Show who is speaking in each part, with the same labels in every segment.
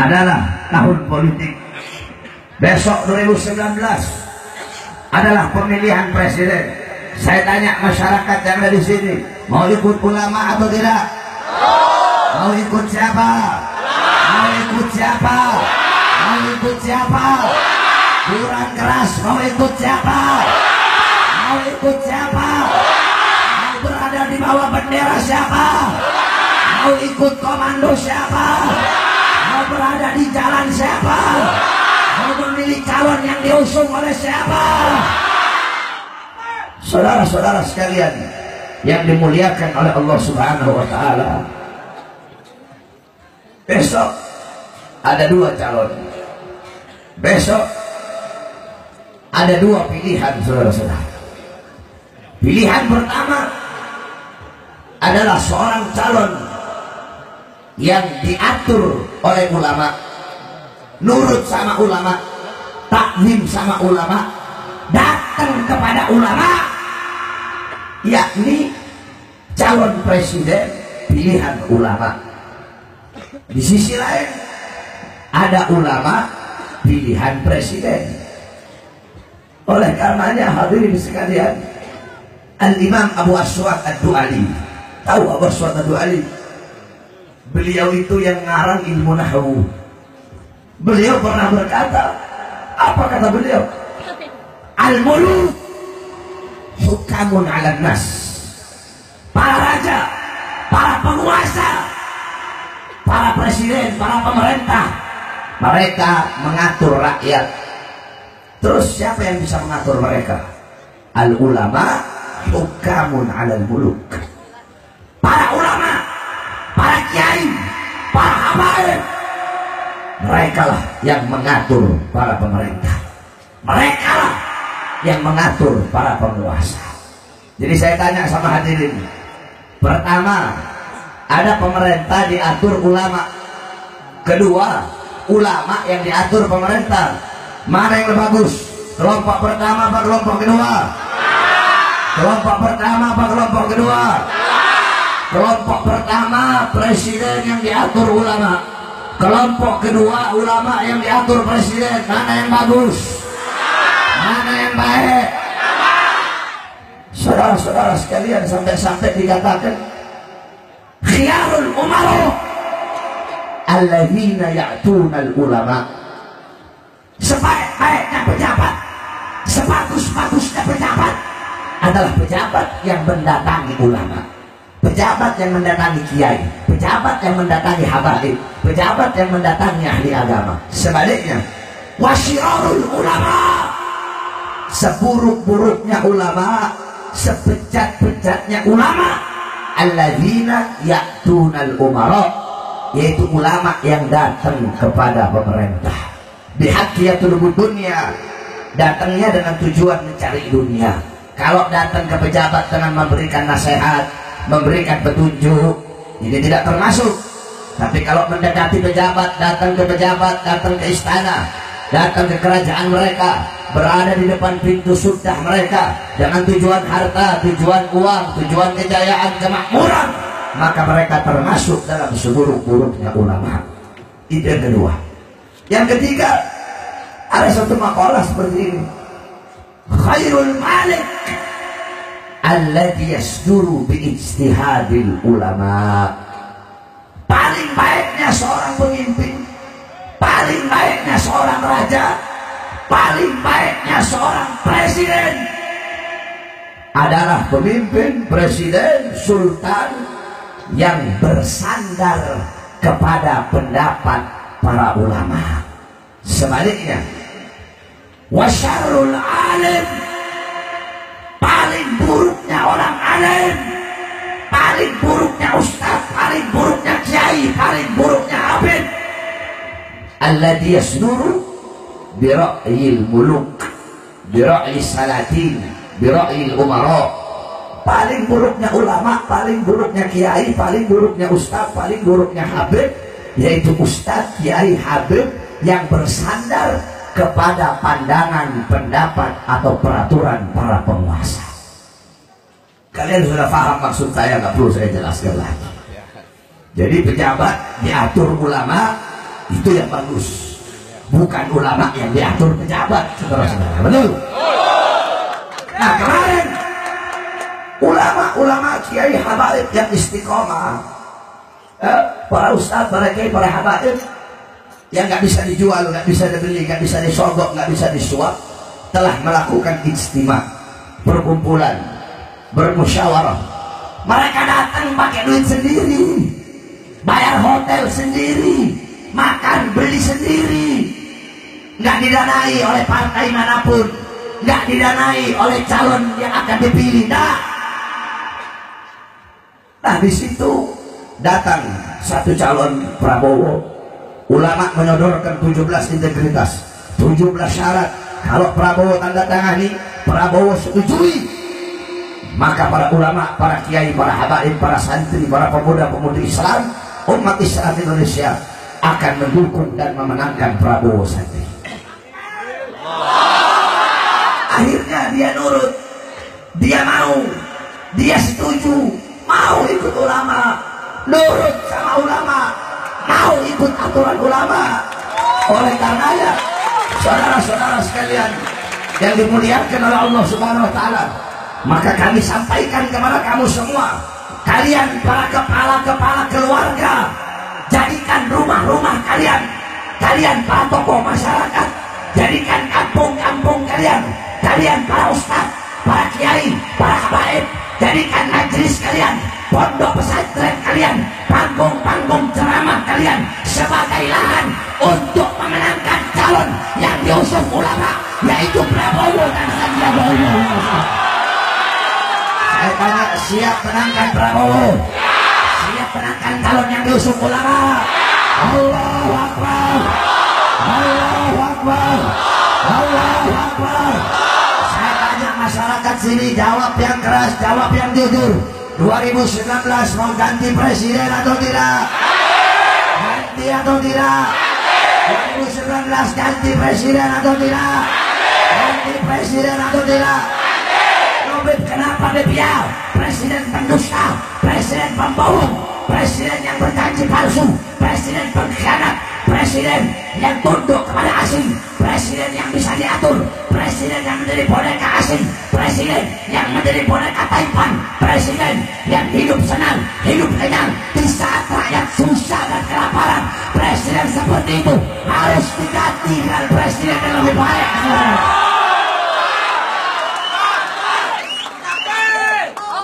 Speaker 1: adalah tahun politik. Besok 2019 adalah pemilihan presiden. Saya tanya masyarakat yang ada di sini, mau ikut ulama atau tidak? Mau ikut siapa? Mau ikut siapa? Mau ikut siapa? Kurang keras, mau ikut siapa? Mau ikut siapa? Mau berada di bawah bendera siapa? Mau ikut komando siapa? Mau berada di jalan siapa? Mau memilih calon yang diusung oleh siapa? Saudara-saudara sekalian yang dimuliakan oleh Allah Subhanahu wa taala. Besok ada dua calon. Besok ada dua pilihan saudara-saudara. Pilihan pertama adalah seorang calon yang diatur oleh ulama, nurut sama ulama, taklim sama ulama, datang kepada ulama, yakni calon presiden pilihan ulama. Di sisi lain ada ulama pilihan presiden. Oleh karenanya hadirin sekalian, Al-Imam Abu Aswad Ad-Du'ali. Tahu Abu Aswad Ad-Du'ali? Beliau itu yang ngarang ilmu nahwu. Beliau pernah berkata, apa kata beliau? Al-muluk hukamun ala nas. Para raja, para penguasa, para presiden, para pemerintah, mereka mengatur rakyat. Terus siapa yang bisa mengatur mereka? Al ulama hukamun ala muluk. Mereka lah yang mengatur para pemerintah. Mereka lah yang mengatur para penguasa. Jadi saya tanya sama hadirin. Pertama, ada pemerintah diatur ulama. Kedua, ulama yang diatur pemerintah. Mana yang lebih bagus? Kelompok pertama apa kelompok kedua? Kelompok pertama apa kelompok kedua? Kelompok pertama presiden yang diatur ulama. Kelompok kedua ulama yang diatur presiden. Mana yang bagus? Mana yang baik? Saudara-saudara sekalian sampai-sampai dikatakan khiyarul umaro alladzina ya'tuna ulama sebaik-baiknya pejabat sebagus-bagusnya pejabat adalah pejabat yang mendatangi ulama pejabat yang mendatangi kiai pejabat yang mendatangi habaib pejabat yang mendatangi ahli agama. Sebaliknya wasyirarul ulama seburuk-buruknya ulama sebejat-bejatnya ulama alladzina ya'tunal umara yaitu ulama yang datang kepada pemerintah. Bihaqqiyatul dunia datangnya dengan tujuan mencari dunia. Kalau datang ke pejabat dengan memberikan nasihat memberikan petunjuk. Ini tidak termasuk. Tapi kalau mendekati pejabat datang ke pejabat datang ke istana datang ke kerajaan mereka berada di depan pintu sudah mereka dengan tujuan harta, tujuan uang, tujuan kejayaan, kemakmuran maka mereka termasuk dalam seburuk-buruknya ulama. Itu yang kedua. Yang ketiga ada satu makalah seperti ini. Khairul malik alladhi yasduru bi ijtihadil ulama paling baiknya seorang pemimpin paling baiknya seorang raja paling baiknya seorang presiden adalah pemimpin, presiden, sultan yang bersandar kepada pendapat para ulama. Sebaliknya, wasyarul kiai, paling buruknya abid. Alladhi yasnuru bira'yil muluk bira'yil salatin bira'yil umara. Paling buruknya ulama paling buruknya kiai paling buruknya ustaz paling buruknya habib yaitu ustaz kiai habib yang bersandar kepada pandangan pendapat atau peraturan para penguasa. Kalian sudah paham maksud saya nggak perlu saya jelaskan lagi jadi pejabat diatur ulama itu yang bagus. Bukan ulama yang diatur pejabat saudara-saudara. Betul? Nah kemarin ulama-ulama kiai habaib yang istiqomah eh, para ustaz, para kiai, para habaib yang nggak bisa dijual, nggak bisa dibeli, nggak bisa disogok, nggak bisa disuap telah melakukan istimewa perkumpulan bermusyawarah. Mereka datang pakai duit sendiri bayar hotel sendiri makan beli sendiri. Nggak didanai oleh partai mana pun. Nggak didanai oleh calon yang akan dipilih nah nah di situ datang satu calon Prabowo. Ulama menyodorkan 17 integritas 17 syarat. Kalau Prabowo tanda tangani Prabowo setujui. Maka para ulama, para kiai, para habaib, para santri, para pemuda-pemudi Islam umat Islam Indonesia akan mendukung dan memenangkan Prabowo Sandi. Akhirnya dia nurut dia mau dia setuju mau ikut ulama nurut sama ulama mau ikut aturan ulama. Oleh karenanya saudara-saudara sekalian yang dimuliakan oleh Allah Subhanahu wa taala maka kami sampaikan kepada kamu semua kalian para kepala-kepala keluarga jadikan rumah-rumah kalian. Kalian para tokoh masyarakat jadikan kampung-kampung kalian. Kalian para ustaz para kiai para habaib jadikan majelis kalian. Pondok pesantren kalian panggung-panggung ceramah kalian sebagai lahan untuk memenangkan calon yang diusung ulama yaitu Prabowo dan Sandiaga Uno saya siap menangkan Prabowo. Siap menangkan calon yang diusung ulama Allahu Akbar. Allahu Akbar. Allahu Akbar. Saya tanya masyarakat sini jawab yang keras jawab yang jujur. 2019 mau ganti presiden atau tidak? Ganti atau tidak? 2019 ganti presiden atau tidak? Ganti presiden atau tidak Robert kenapa dibiar presiden pendusta presiden pembohong presiden yang berjanji palsu presiden pengkhianat presiden yang tunduk kepada asing presiden yang bisa diatur presiden yang menjadi boneka asing presiden yang menjadi boneka Taiwan presiden yang hidup senang hidup kenyang di saat rakyat susah dan kelaparan. Presiden seperti itu harus diganti dengan presiden yang lebih baik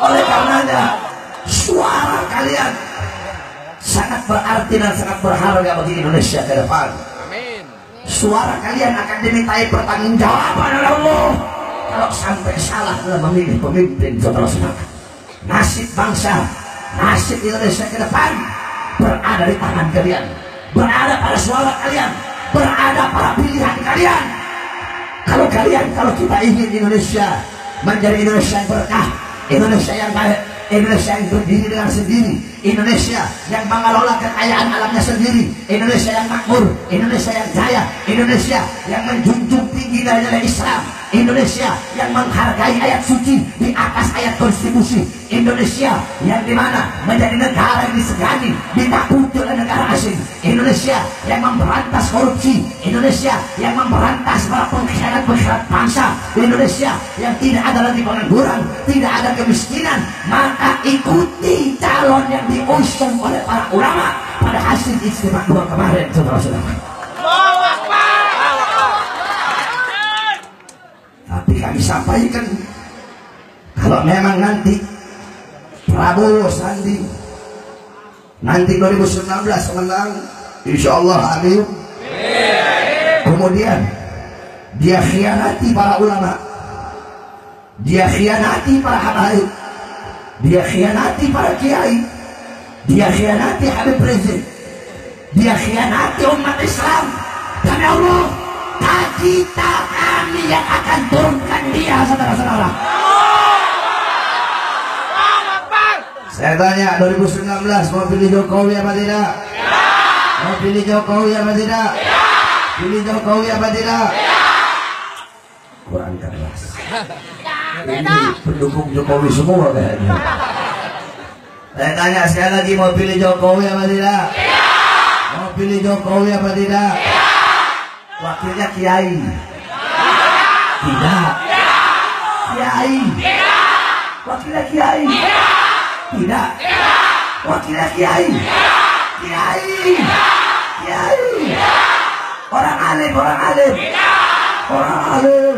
Speaker 1: oleh karenanya suara kalian sangat berarti dan sangat berharga bagi Indonesia ke depan. Amin. Suara kalian akan dimintai pertanggungjawaban oleh Allah kalau sampai salah dalam memilih pemimpin saudara-saudara. Nasib bangsa, nasib Indonesia ke depan berada di tangan kalian, berada pada suara kalian, berada pada pilihan kalian. Kalau kalian, kalau kita ingin Indonesia menjadi Indonesia yang berkah, Indonesia yang baik, Indonesia yang berdiri dengan sendiri, Indonesia yang mengelola kekayaan alamnya sendiri, Indonesia yang makmur, Indonesia yang jaya, Indonesia yang menjunjung tinggi nilai Islam, Indonesia yang menghargai ayat suci di atas ayat konstitusi, Indonesia yang di mana menjadi negara yang disegani, ditakuti oleh negara asing, Indonesia yang memberantas korupsi, Indonesia yang memberantas para pengkhianat-pengkhianat bangsa, Indonesia yang tidak ada lagi pengangguran, tidak ada kemiskinan, maka ikuti calon yang diusung oleh para ulama pada hasil istimewa kemarin, saudara-saudara. Tapi kami sampaikan kalau memang nanti Prabowo Sandi nanti 2019 menang insya Allah amin kemudian dia khianati para ulama dia khianati para habaib dia khianati para kiai dia khianati Habib Rizik dia khianati umat Islam. Karena Allah kita kami yang akan turunkan dia saudara-saudara. Saya tanya 2019 mau pilih Jokowi apa tidak? Mau pilih Jokowi apa tidak? Pilih Jokowi apa tidak? Kurang keras ini pendukung Jokowi semua kayaknya. Saya tanya sekali lagi mau pilih Jokowi apa tidak? Mau pilih Jokowi apa tidak? Wakilnya Kiai. Tidak. Kiai. Wakilnya Kiai. Tidak. Wakilnya Kiai. Kiai. Kiai. Orang alim, orang alim. Orang alim.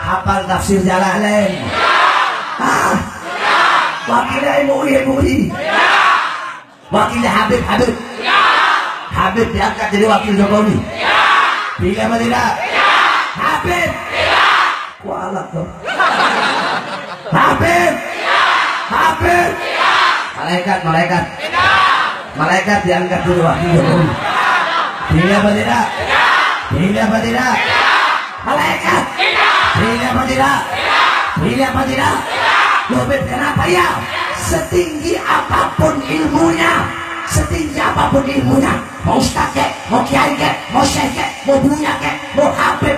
Speaker 1: Hafal tafsir Jalalain. Ah. Wakilnya MUI, MUI. Wakilnya Habib, Habib. Habib diangkat jadi wakil Jokowi. Pilih apa tidak? Habib. Kualat dong. Habib. Habib. Malaikat, malaikat. Malaikat diangkat jadi wakil Jokowi. Pilih apa tidak? Pilih apa tidak? Malaikat. Pilih apa tidak? Pilih apa tidak? Lobet kenapa ya? Setinggi apa pun ilmunya, setinggi apa pun ilmunya, mau ustaz mau kiai mau syekh mau buya mau habib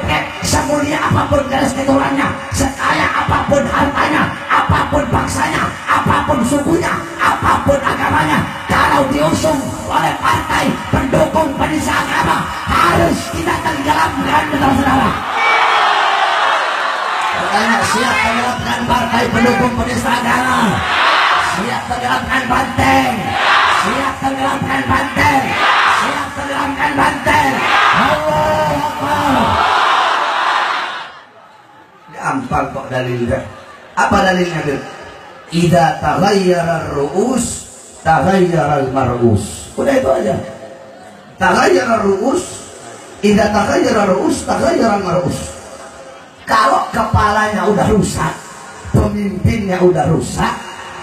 Speaker 1: semulia apa pun garis keturunannya, sekaya apa pun hartanya, apa pun bangsanya, apa pun sukunya, apa pun agamanya, kalau diusung oleh partai pendukung penista agama, harus kita tenggelamkan saudara-saudara. Makanya siap tenggelamkan partai pendukung penista agama. Siap tenggelamkan banteng. Siap tenggelamkan banteng. Siap tenggelamkan banteng. Allah Akbar. Gampang kok dalilnya. Apa dalilnya, Bil? Ida taghayyara ruus taghayyara marus Udah itu aja. Taghayyara ruus Ida taghayyara ruus taghayyara marus Kalau kepalanya udah rusak, pemimpinnya udah rusak,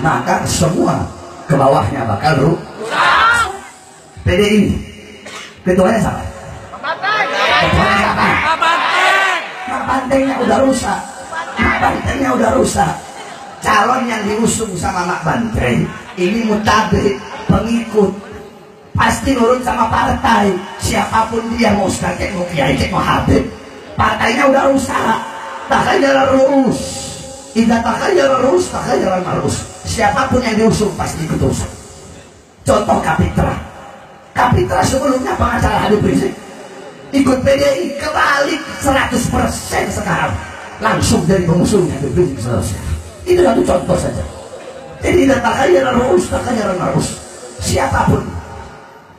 Speaker 1: maka semua ke bawahnya bakal rusak. PDI ketuanya siapa? Ketuanya siapa? Mak Bantengnya udah rusak. Mak Bantengnya udah rusak. Calon yang diusung sama Mak Banteng ini mutabik pengikut. Pasti nurut sama partai. Siapa pun dia mau sebagai mau kiai mau habib. Partainya udah rusak. Takhayyara ruus Ida takhayyara ruus takhayyara marus. Siapa pun yang diusung pasti ikut usung contoh Kapitra. Kapitra sebelumnya pengacara Habib Rizik. Ikut PDI kebalik 100% sekarang langsung dari pengusungnya Rizik seterusnya itu satu contoh saja jadi Ida takhayyara ruus takhayyara marus siapa pun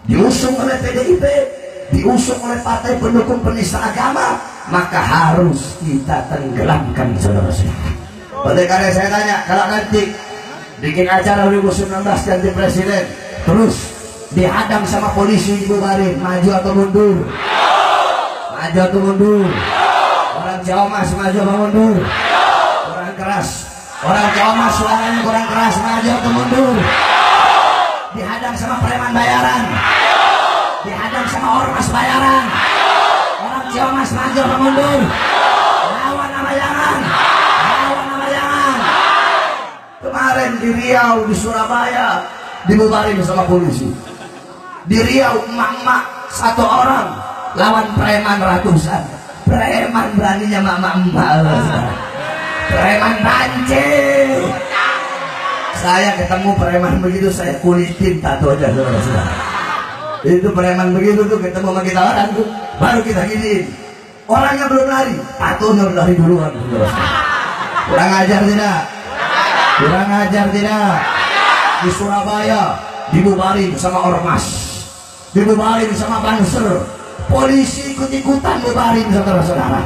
Speaker 1: diusung oleh PDIP diusung oleh partai pendukung penista agama maka harus kita tenggelamkan saudara-saudara. Oleh karena saya tanya, kalau nanti bikin acara 2019 ganti presiden, terus dihadang sama polisi dibubarin, maju atau mundur? Maju atau mundur? Orang Jawa mas maju mundur? Orang keras. Orang Jawa mas suaranya kurang keras, maju atau mundur? Dihadang sama preman bayaran. Dihadang sama ormas bayaran. Orang Jawa mas maju mundur? Lawan sama jangan. Lawan sama jangan. Kemarin di Riau, di Surabaya, dibubarin sama polisi. Di Riau, emak-emak satu orang lawan preman ratusan. Preman beraninya emak-emak. Preman banci. Saya ketemu preman begitu, saya kulitin tato aja saudara-saudara. Itu preman begitu tuh ketemu sama kita orang tuh, baru kita gini. Orangnya belum lari, tatonya udah lari duluan. Kurang ajar tidak? Kurang ajar tidak? Di Surabaya dibubarin sama ormas, dibubarin sama banser, polisi ikut-ikutan bubarin saudara-saudara.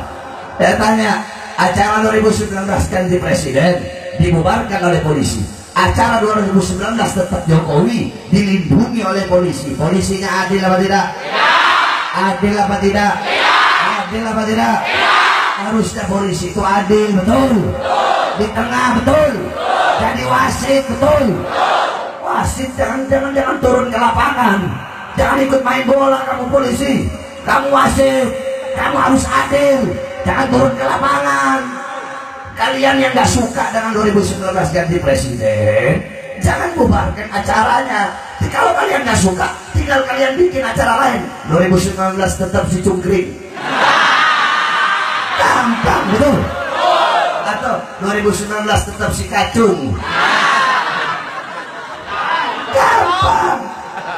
Speaker 1: Saya tanya, acara 2019 ganti presiden dibubarkan oleh polisi. Acara 2019 tetap Jokowi dilindungi oleh polisi. Polisinya adil apa tidak? Adil apa tidak? Adil apa tidak? Harusnya polisi itu adil, betul. Di tengah betul. Jadi wasit betul. Wasit jangan jangan jangan turun ke lapangan. Jangan ikut main bola kamu polisi. Kamu wasit. Kamu harus adil. Jangan turun ke lapangan. Kalian yang gak suka dengan 2019 ganti presiden, jangan bubarkan acaranya. Kalau kalian gak suka, tinggal kalian bikin acara lain. 2019 tetap si cungkring. Gampang betul. Atau 2019 tetap si kacung. Gampang.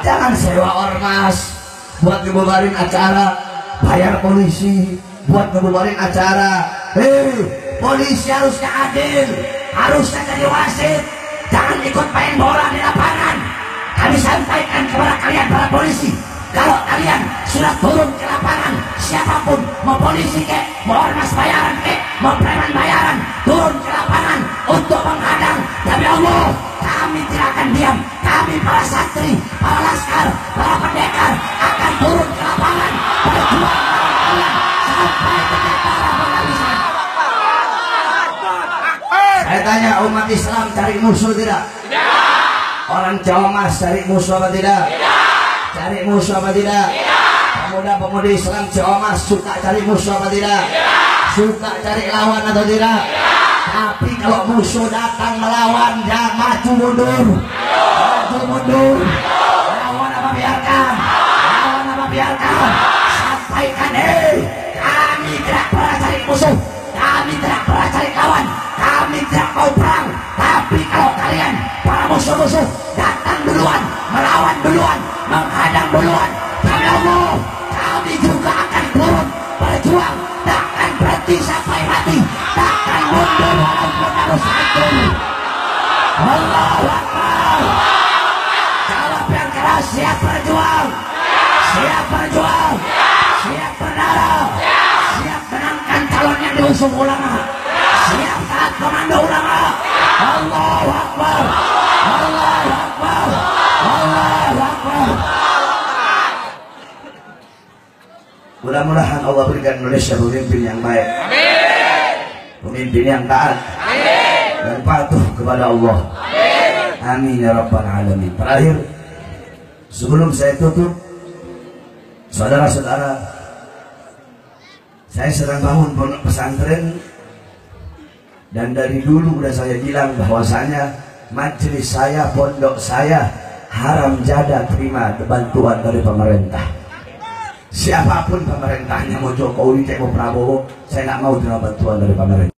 Speaker 1: jangan sewa ormas buat ngebubarin acara bayar polisi. Buat ngebubarin acara hei polisi harusnya adil harusnya jadi wasit. Jangan ikut main bola di lapangan. Kami sampaikan kepada kalian para polisi kalau kalian sudah turun ke lapangan siapa pun mau polisi kek mau ormas bayaran kek mau preman bayaran turun ke lapangan untuk menghadang demi Allah kami tidak akan diam kami para santri para laskar para pendekar akan turun ke lapangan berjuang saya tanya umat Islam cari musuh tidak? Orang Jawa Mas cari musuh apa tidak? Cari musuh apa tidak? Pemuda-pemudi Islam Jawa Mas suka cari musuh apa tidak? Suka cari lawan atau tidak? Tapi kalau musuh datang melawan, jangan maju mundur. Maju mundur. Lawan apa biarkan? Lawan apa biarkan? Sampaikan, hei, kami tidak pernah cari musuh. Kami tidak pernah cari kawan. Kami tidak mau perang. Tapi kalau kalian, para musuh-musuh, datang duluan, melawan duluan, menghadang duluan. Kami Allah, kami juga akan turun, berjuang, Allahu Akbar. Jawab yang keras, siap berjuang, siap berjuang, siap berdarah, siap menangkan calon yang diusung ulama, siap taat komando ulama. Allahu Akbar, Allahu Akbar, Allahu Akbar. Mudah-mudahan Allah berikan Indonesia pemimpin yang baik. Pemimpin yang taat. Dan patuh kepada Allah. Amin ya rabbal alamin. Terakhir, sebelum saya tutup, saudara-saudara, saya sedang bangun pondok pesantren dan dari dulu udah saya bilang bahwasanya majelis saya, pondok saya haram jada terima bantuan dari pemerintah. Siapa pun pemerintahnya mau Jokowi, mau Prabowo, saya nggak mau terima bantuan dari pemerintah.